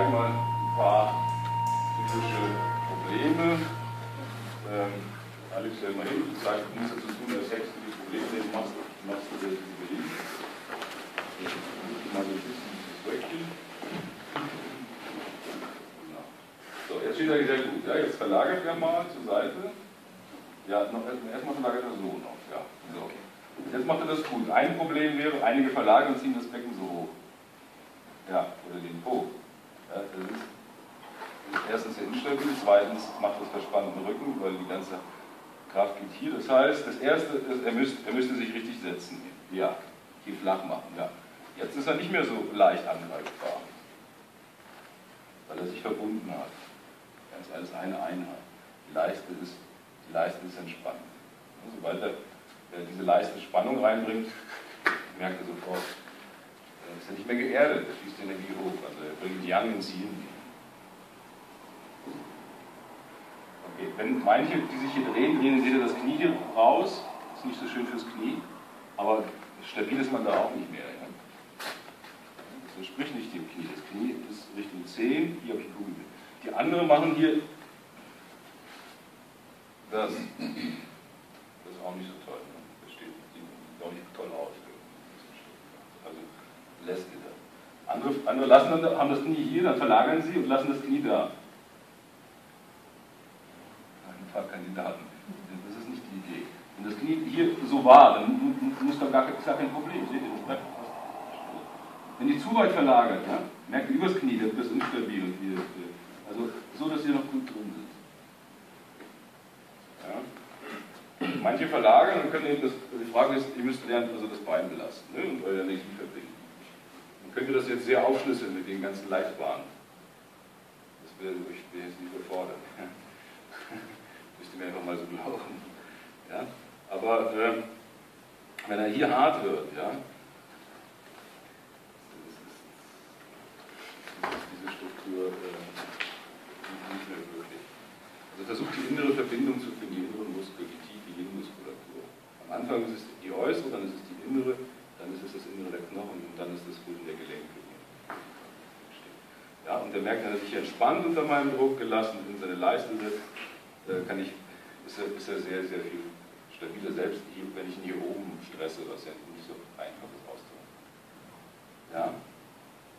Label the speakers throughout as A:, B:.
A: zeige mal ein paar typische Probleme. Ähm, Alex, stell mal hin, du sagst, du musst dazu tun, das Text die Probleme, den machst, machst du das überlegen. Mal so ein bisschen dieses Wörtchen. Genau. So, jetzt steht er sehr gut. Ja, jetzt verlagert er mal zur Seite. Ja, noch, erstmal verlagert er so noch. Ja, so. Jetzt macht er das gut. Ein Problem wäre, einige verlagern und ziehen das Becken so hoch. Ja, oder den Po. Ja, das ist, das ist erstens sehr instabil, zweitens macht das verspannten Rücken, weil die ganze Kraft geht hier. Das heißt, das erste ist, er müsste, er müsste sich richtig setzen. Ja, hier flach machen. Ja. Jetzt ist er nicht mehr so leicht angreifbar, weil er sich verbunden hat. Er ist alles eine Einheit. Die Leiste ist, die Leiste ist entspannt. Sobald er diese Leiste Spannung reinbringt, merkt er sofort, dann ist er nicht mehr geerdet, er schießt die Energie hoch, also er bringt Yang ins Yin. Okay, wenn manche, die sich hier drehen, drehen sie das Knie hier raus, ist nicht so schön fürs Knie, aber stabil ist man da auch nicht mehr. Ja? Das entspricht nicht dem Knie, das Knie ist Richtung 10, hier habe ich Kugel. Die anderen machen hier das. Das ist auch nicht so toll. Ne? Das steht auch nicht toll aus. Also lässt ihr das. Andere, andere lassen haben das Knie hier, dann verlagern sie und lassen das Knie da. Kandidaten. Das ist nicht die Idee. Wenn das Knie hier so war, dann muss da gar, ist gar kein Problem. Seht ihr, das bleibt Wenn die zu weit verlagert, ja, merkt ihr übers Knie, das ist instabil. Und hier, also so, dass ihr noch gut drin sitzt. Ja. Manche verlagern und können eben das, die Frage ist, ihr müsst lernen, also das Bein belasten ne, und euer Energie verbinden. Dann könnt ihr das jetzt sehr aufschlüsseln mit den ganzen Leitbahnen. Das wäre ich will jetzt nicht überfordern. Müsst ihr mir einfach mal so glauben. Ja? Aber äh, wenn er hier hart wird, ja, ist diese Struktur äh, nicht mehr möglich. Also versucht die innere Verbindung zu finden, die inneren Muskeln, die tiefe Yin-Muskulatur. Am Anfang ist es die äußere, dann ist es die innere, dann ist es das Innere der Knochen und dann ist das Bilden der Gelenke. Ja, und er merkt, wenn er sich entspannt unter meinem Druck gelassen in seine Leiste setzt, äh, kann ich, ist, er, ist er sehr, sehr viel stabiler, selbst wenn ich ihn hier oben stresse, was ja nicht so einfach ist auszuhalten. Ja?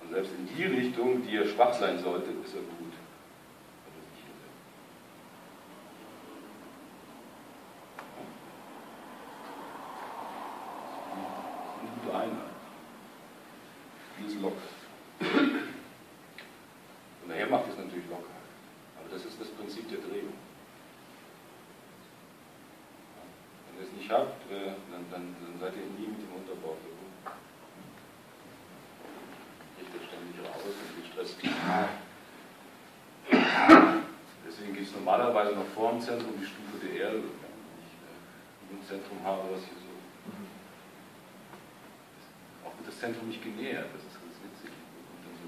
A: Und selbst in die Richtung, die er schwach sein sollte, ist er gut. Eine gute Einheit. Die ist locker. Und nachher macht es natürlich locker. Aber das ist das Prinzip der Drehung. Wenn ihr es nicht habt, äh, dann, dann, dann seid ihr nie mit dem Unterbauch verbunden. Richtet ständig raus und die Stress. Deswegen gibt es normalerweise noch vor dem Zentrum die Stufe der Erde. Wenn ich äh, ein Zentrum habe, was hier so. Auch wird das Zentrum nicht genähert, das ist ganz witzig. So,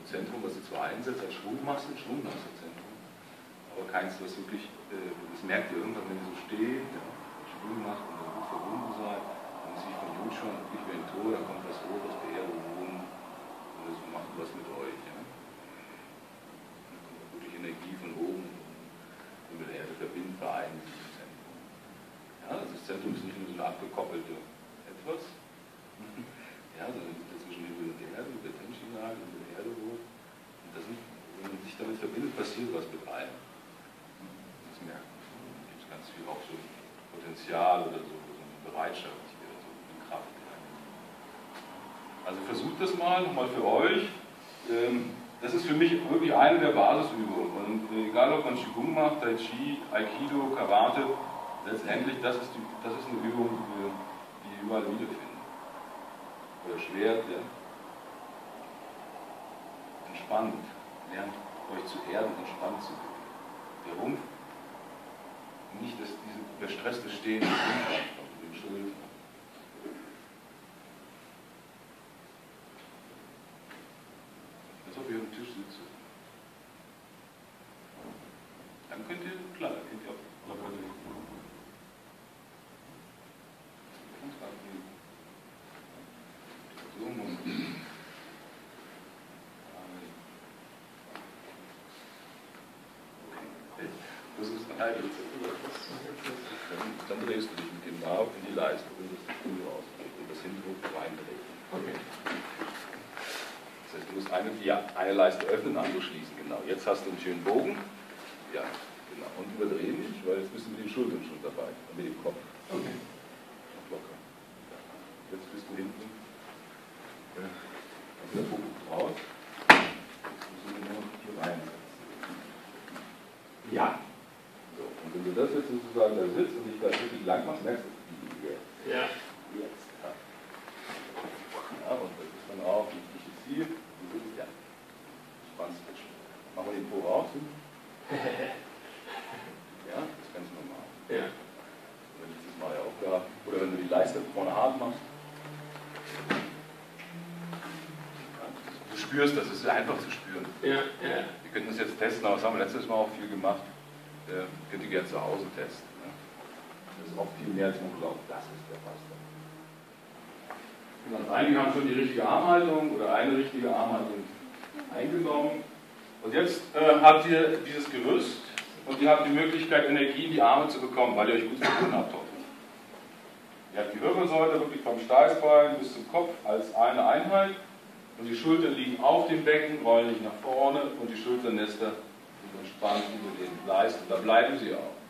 A: ein Zentrum, was ihr zwar einsetzt als Schwungmasse, Schwungmassezentrum, aber keins, was wirklich, äh, das merkt ihr irgendwann, wenn ihr so steht, ja, Schwung macht und gut seid, dann ist wie von Blut schon wie ein Tor, dann kommt was hoch aus der Erde oben und das macht was mit euch. Ja. Dann kommt wirklich Energie von oben und mit der Erde verbinden, vereinen im Zentrum. Ja, das Zentrum ist nicht nur so eine abgekoppelte etwas, ja, sondern zwischen Himmel und Erde, mit der Tensional und der Erde hoch. Und das nicht, wenn man sich damit verbindet, passiert was mit allem. Das merkt man. Da gibt es ganz viel auch so Potenzial oder so, Bereitschaft hier, so eine Kraft. Also versucht das mal, nochmal für euch. Ähm, das ist für mich wirklich eine der Basisübungen. Und äh, egal, ob man Qigong macht, Tai Chi, Aikido, Karate, letztendlich, das ist, die, das ist eine Übung, die wir überall wiederfinden. Oder Schwert, ja. Entspannt. Lernt euch zu erden, entspannt zu werden. Der Rumpf, nicht dass diese überstresste Stehen des Rumpf Dann könnt ihr, klar, dann könnt ihr auch. Oder könnt ihr nicht. So muss Versuchst dann, dann drehst du dich mit dem Bau in die Leiste und das Kugel raus und das Hinterhof reindrehen. Okay. Das heißt, du musst eine, eine Leiste öffnen, andere schließen. Genau. Jetzt hast du einen schönen Bogen. Ja, genau. Und überdreh nicht, weil jetzt bist du mit den Schultern schon dabei, mit dem Kopf. Okay. Locker. Jetzt bist du hinten. Ja. Also der Bogen raus. Jetzt müssen wir nur hier reinsetzen. Ja. So, und wenn du das jetzt sozusagen da sitzt und dich da richtig lang machst, merkst du. Ja. Jetzt. Ja. ja. Und das ist dann auch ein wichtiges Ziel. Ja. Spannend. Machen wir den Po raus. ja, das ist ganz normal. Ja. Wenn ich das mal auch gehabt. Oder wenn du die Leiste vorne hart machst. Du spürst das, es ist einfach zu spüren. Ja, ja. Wir könnten das jetzt testen, aber das haben wir letztes Mal auch viel gemacht. Äh, könnt ihr gerne zu Hause testen. Ne? Das ist auch viel mehr, als man glaubt. Das ist der Pastor. Und einige haben schon die richtige Armhaltung oder eine richtige Armhaltung eingenommen. Und jetzt äh, habt ihr dieses Gerüst und ihr habt die Möglichkeit, Energie in die Arme zu bekommen, weil ihr euch gut verbunden habt. Ihr habt die Wirbelsäule wirklich vom Steißbein bis zum Kopf als eine Einheit und die Schultern liegen auf dem Becken, rollen nicht nach vorne und die Schulternester sind entspannt über den Leisten. Da bleiben sie auch.